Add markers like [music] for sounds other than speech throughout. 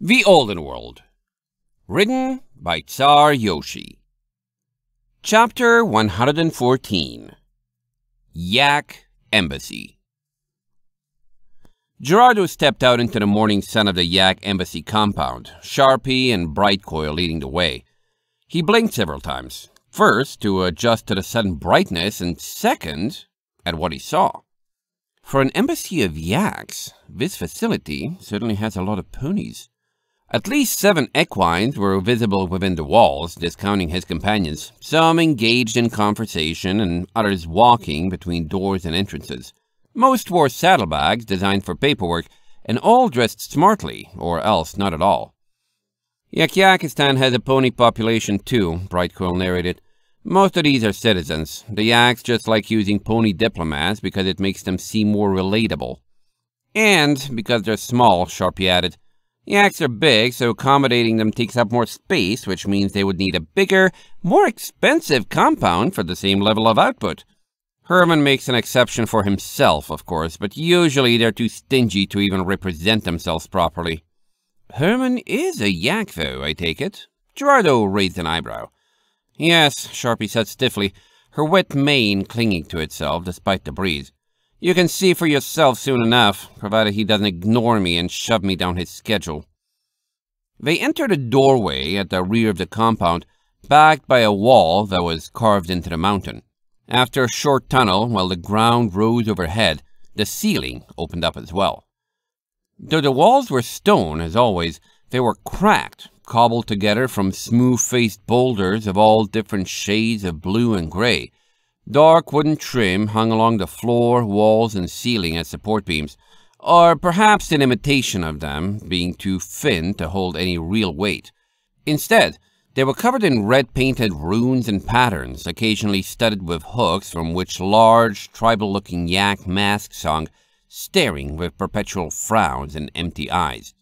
The Olden World. Written by Czar Yoshi. Chapter 114 Yak Embassy. Gerardo stepped out into the morning sun of the Yak Embassy compound, Sharpie and Brightcoil leading the way. He blinked several times, first to adjust to the sudden brightness, and second at what he saw. For an embassy of yaks, this facility certainly has a lot of ponies. At least seven equines were visible within the walls, discounting his companions, some engaged in conversation and others walking between doors and entrances. Most wore saddlebags designed for paperwork, and all dressed smartly, or else not at all. Yakyakistan has a pony population too, Brightcoil narrated. Most of these are citizens. The yaks just like using pony diplomats because it makes them seem more relatable. And because they're small, Sharpie added. Yaks are big, so accommodating them takes up more space, which means they would need a bigger, more expensive compound for the same level of output. Herman makes an exception for himself, of course, but usually they're too stingy to even represent themselves properly. Herman is a yak, though, I take it? Gerardo raised an eyebrow. Yes, Sharpie said stiffly, her wet mane clinging to itself despite the breeze. You can see for yourself soon enough, provided he doesn't ignore me and shove me down his schedule. They entered a doorway at the rear of the compound, backed by a wall that was carved into the mountain. After a short tunnel, while the ground rose overhead, the ceiling opened up as well. Though the walls were stone, as always, they were cracked, cobbled together from smooth-faced boulders of all different shades of blue and gray, Dark wooden trim hung along the floor, walls, and ceiling as support beams, or perhaps an imitation of them, being too thin to hold any real weight. Instead, they were covered in red-painted runes and patterns, occasionally studded with hooks from which large, tribal-looking yak masks hung, staring with perpetual frowns and empty eyes.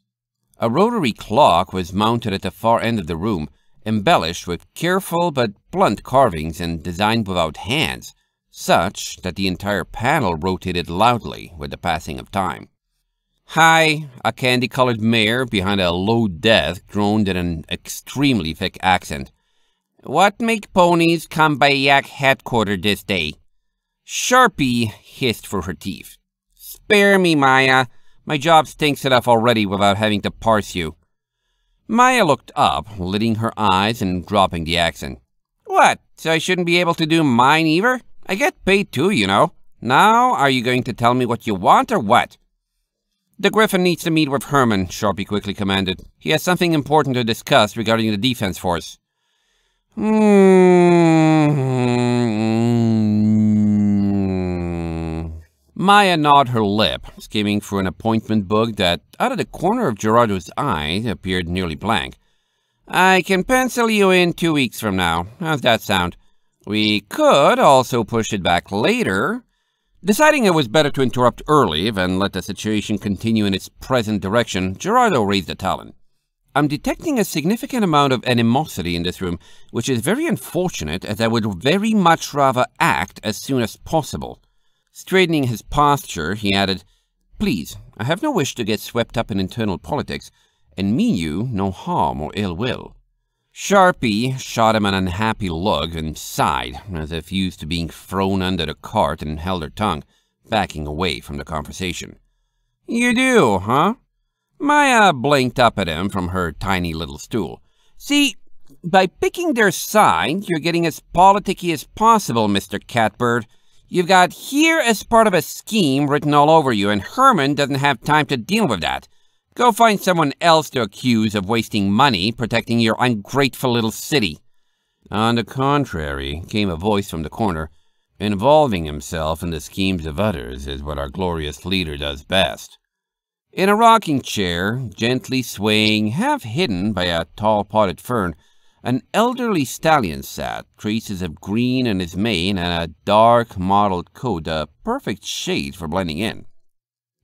A rotary clock was mounted at the far end of the room, embellished with careful but blunt carvings and designed without hands, such that the entire panel rotated loudly with the passing of time. Hi, a candy-colored mare behind a low desk droned in an extremely thick accent. What make ponies come by Yak headquarters this day? Sharpie hissed through her teeth. Spare me, Maya. My job stinks enough already without having to parse you. Maya looked up, lidding her eyes and dropping the accent. What, so I shouldn't be able to do mine either? I get paid too, you know. Now, are you going to tell me what you want or what? The Griffin needs to meet with Herman, Sharpie quickly commanded. He has something important to discuss regarding the defense force. Hmm, hmm. Maya gnawed her lip, skimming through an appointment book that, out of the corner of Gerardo's eye, appeared nearly blank. I can pencil you in two weeks from now. How's that sound? We could also push it back later. Deciding it was better to interrupt early than let the situation continue in its present direction, Gerardo raised a talon. I'm detecting a significant amount of animosity in this room, which is very unfortunate as I would very much rather act as soon as possible. Straightening his posture, he added, Please, I have no wish to get swept up in internal politics, and mean you no harm or ill will. Sharpie shot him an unhappy look and sighed, as if used to being thrown under the cart and held her tongue, backing away from the conversation. You do, huh? Maya blinked up at him from her tiny little stool. See, by picking their side, you're getting as politicky as possible, Mr. Catbird. You've got here as part of a scheme written all over you, and Herman doesn't have time to deal with that. Go find someone else to accuse of wasting money protecting your ungrateful little city. On the contrary, came a voice from the corner. Involving himself in the schemes of others is what our glorious leader does best. In a rocking chair, gently swaying, half hidden by a tall potted fern, an elderly stallion sat, traces of green in his mane and a dark mottled coat, a perfect shade for blending in.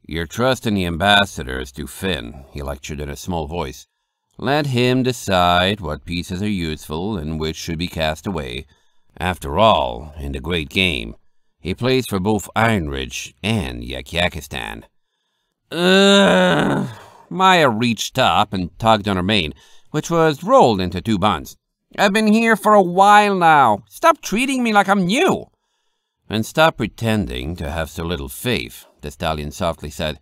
Your trust in the ambassador is too thin, he lectured in a small voice. Let him decide what pieces are useful and which should be cast away. After all, in the great game, he plays for both Ironridge and Yakyakistan. Ugh, Maya reached up and tugged on her mane, which was rolled into two buns. I've been here for a while now. Stop treating me like I'm new. And stop pretending to have so little faith, the stallion softly said.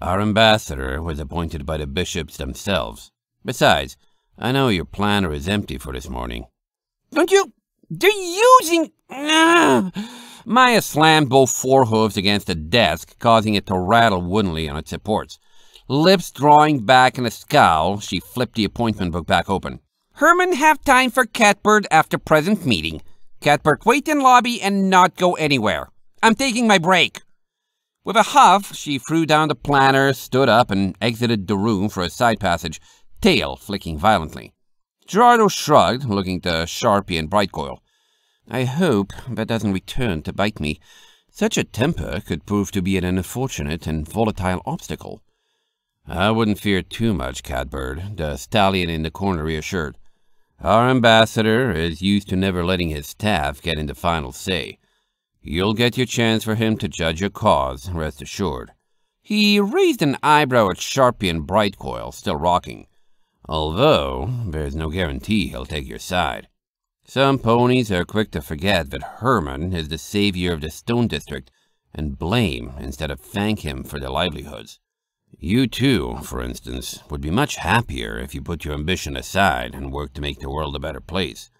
Our ambassador was appointed by the bishops themselves. Besides, I know your planner is empty for this morning. Don't you? They're using. Ah. Maya slammed both forehooves against the desk, causing it to rattle woodenly on its supports. Lips drawing back in a scowl, she flipped the appointment book back open. Herman have time for Catbird after present meeting. Catbird wait in lobby and not go anywhere. I'm taking my break. With a huff, she threw down the planner, stood up, and exited the room for a side passage, tail flicking violently. Gerardo shrugged, looking to Sharpie and Brightcoil. I hope that doesn't return to bite me. Such a temper could prove to be an unfortunate and volatile obstacle. I wouldn't fear too much, Catbird, the stallion in the corner reassured. Our ambassador is used to never letting his staff get in the final say. You'll get your chance for him to judge your cause, rest assured. He raised an eyebrow at Sharpie and Brightcoil, still rocking. Although, there's no guarantee he'll take your side. Some ponies are quick to forget that Herman is the savior of the Stone District and blame instead of thank him for their livelihoods. You too, for instance, would be much happier if you put your ambition aside and worked to make the world a better place.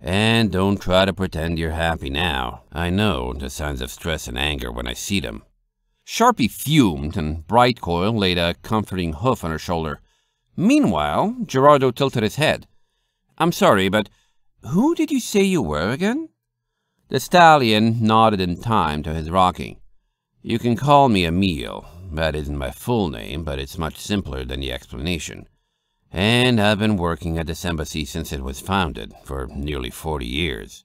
And don't try to pretend you're happy now. I know the signs of stress and anger when I see them. Sharpie fumed, and Brightcoil laid a comforting hoof on her shoulder. Meanwhile, Gerardo tilted his head. I'm sorry, but who did you say you were again? The stallion nodded in time to his rocking. You can call me Emil. That isn't my full name, but it's much simpler than the explanation. And I've been working at this embassy since it was founded, for nearly forty years.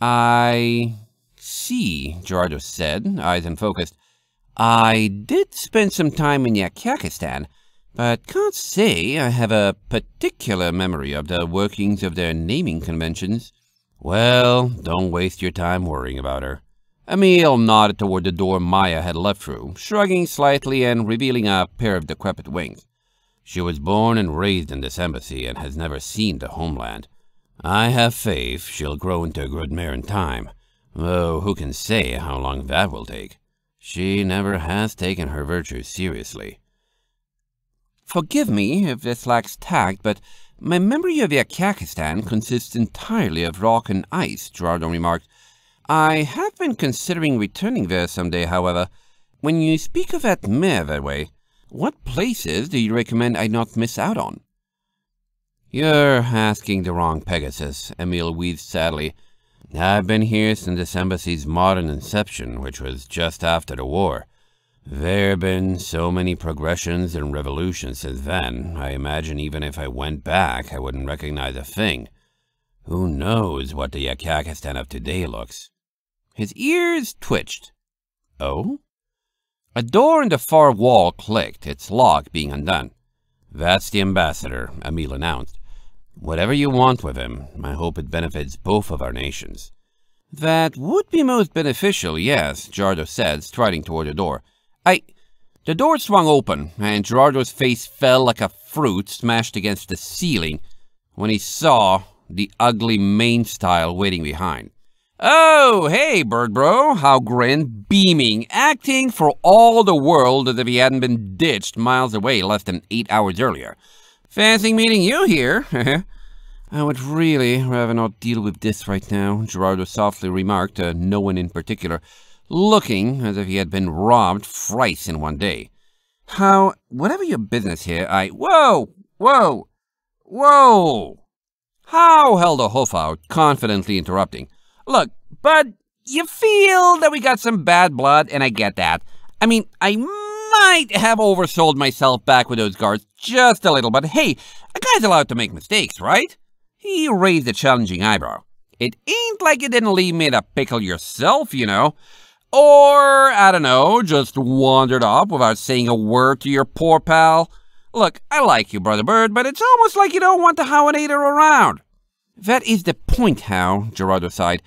I see, Gerardo said, eyes unfocused. I did spend some time in Yakyakistan, but can't say I have a particular memory of the workings of their naming conventions. Well, don't waste your time worrying about her. Emil nodded toward the door Maya had left through, shrugging slightly and revealing a pair of decrepit wings. She was born and raised in this embassy and has never seen the homeland. I have faith she'll grow into a good mare in time, though who can say how long that will take? She never has taken her virtues seriously. Forgive me if this lacks tact, but my memory of Yakyakistan consists entirely of rock and ice, Gerardo remarked. I have been considering returning there some day, however. When you speak of that way, what places do you recommend I not miss out on? You're asking the wrong Pegasus, Emil wheezed sadly. I've been here since this embassy's modern inception, which was just after the war. There have been so many progressions and revolutions since then, I imagine even if I went back, I wouldn't recognize a thing. Who knows what the Yakyakistan of today looks? His ears twitched. Oh? A door in the far wall clicked, its lock being undone. That's the ambassador, Emil announced. Whatever you want with him, I hope it benefits both of our nations. That would be most beneficial, yes, Gerardo said, striding toward the door. I... The door swung open, and Gerardo's face fell like a fruit smashed against the ceiling when he saw the ugly mane style waiting behind. Oh, hey, bird bro, how grin, beaming, acting for all the world as if he hadn't been ditched miles away less than eight hours earlier. Fancy meeting you here. [laughs] Uh, I would really rather not deal with this right now, Gerardo softly remarked to no one in particular looking as if he had been robbed thrice in one day. How, whatever your business here, I. Whoa! Whoa! Whoa! How held a hoof out, confidently interrupting. Look, bud, you feel that we got some bad blood, and I get that. I mean, I might have oversold myself back with those guards just a little, but hey, a guy's allowed to make mistakes, right? He raised a challenging eyebrow. It ain't like you didn't leave me in a pickle yourself, you know. Or, I don't know, just wandered off without saying a word to your poor pal. Look, I like you, Brother Bird, but it's almost like you don't want the Howanator around. That is the point, How, Gerardo sighed.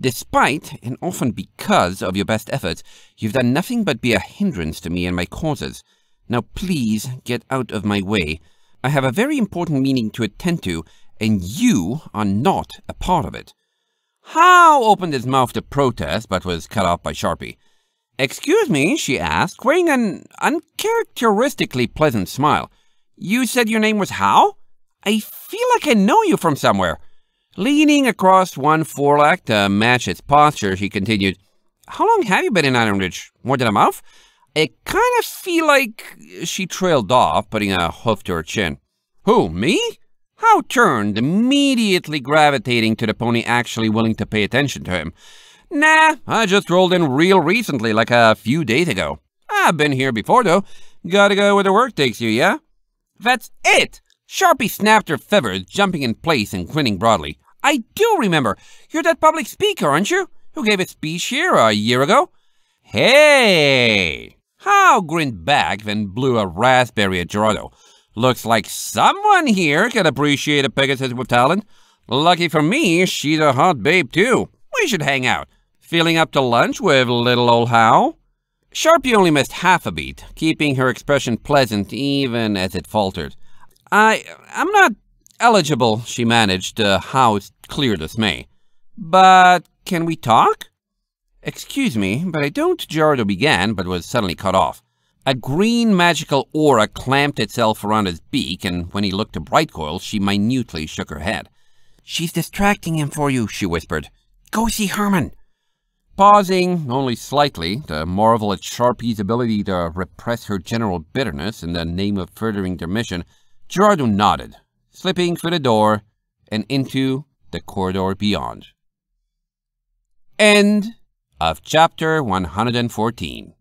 Despite, and often because, of your best efforts, you've done nothing but be a hindrance to me and my causes. Now please get out of my way. I have a very important meeting to attend to, and you are not a part of it. How opened his mouth to protest, but was cut off by Sharpie. Excuse me, she asked, wearing an uncharacteristically pleasant smile. You said your name was How? I feel like I know you from somewhere. Leaning across one foreleg to match its posture, he continued, How long have you been in Iron Ridge? More than a month? I kind of feel like... She trailed off, putting a hoof to her chin. Who, me? How turned, immediately gravitating to the pony actually willing to pay attention to him. Nah, I just rolled in real recently, like a few days ago. I've been here before, though. Gotta go where the work takes you, yeah? That's it! Sharpie snapped her feathers, jumping in place and grinning broadly. I do remember. You're that public speaker, aren't you? Who gave a speech here a year ago? Hey! How grinned back, then blew a raspberry at Gerardo. Looks like someone here can appreciate a Pegasus with talent. Lucky for me, she's a hot babe too. We should hang out. Feeling up to lunch with little old How? Sharpie only missed half a beat, keeping her expression pleasant even as it faltered. I... I'm not eligible, she managed, uh, to How's clear dismay. But can we talk? Excuse me, but I don't, Gerardo began, but was suddenly cut off. A green magical aura clamped itself around his beak, and when he looked to Brightcoil, she minutely shook her head. She's distracting him for you, she whispered. Go see Herman. Pausing only slightly to marvel at Sharpie's ability to repress her general bitterness in the name of furthering their mission, Gerardo nodded, slipping through the door and into the corridor beyond. End of chapter 114.